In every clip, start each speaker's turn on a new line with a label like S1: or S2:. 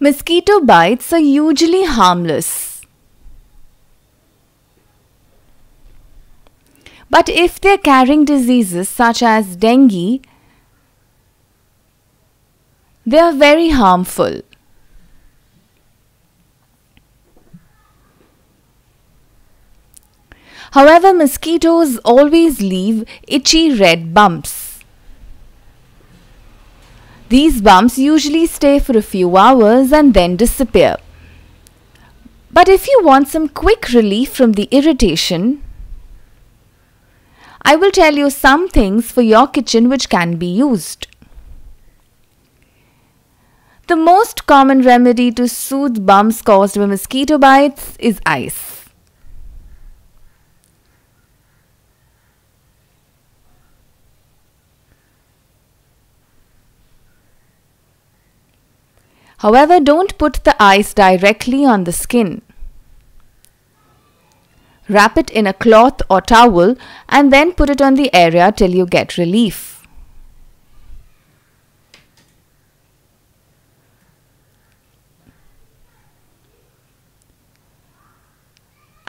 S1: Mosquito bites are usually harmless. But if they're carrying diseases such as dengue, they are very harmful. However, mosquitoes always leave itchy red bumps. These bumps usually stay for a few hours and then disappear. But if you want some quick relief from the irritation, I will tell you some things for your kitchen which can be used. The most common remedy to soothe bumps caused by mosquito bites is ice. However, don't put the ice directly on the skin. Wrap it in a cloth or towel and then put it on the area till you get relief.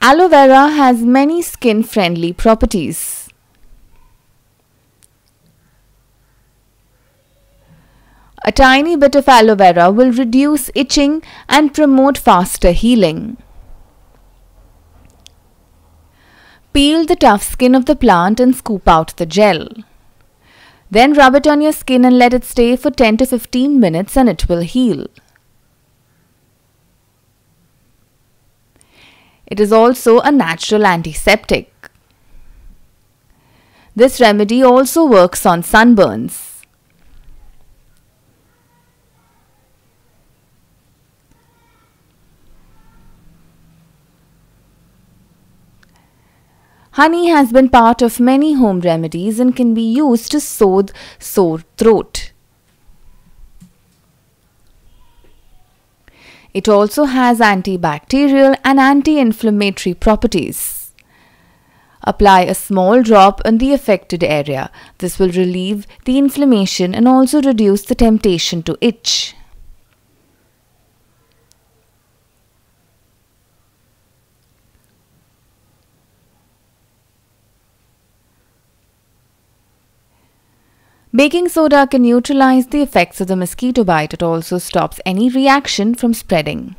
S1: Aloe vera has many skin friendly properties. A tiny bit of aloe vera will reduce itching and promote faster healing. Peel the tough skin of the plant and scoop out the gel. Then rub it on your skin and let it stay for 10 to 15 minutes and it will heal. It is also a natural antiseptic. This remedy also works on sunburns. Honey has been part of many home remedies and can be used to soothe sore throat. It also has antibacterial and anti-inflammatory properties. Apply a small drop on the affected area. This will relieve the inflammation and also reduce the temptation to itch. Baking soda can neutralize the effects of the mosquito bite. It also stops any reaction from spreading.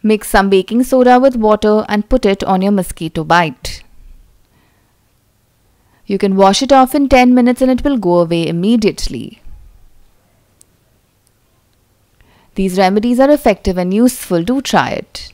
S1: Mix some baking soda with water and put it on your mosquito bite. You can wash it off in 10 minutes and it will go away immediately. These remedies are effective and useful. Do try it.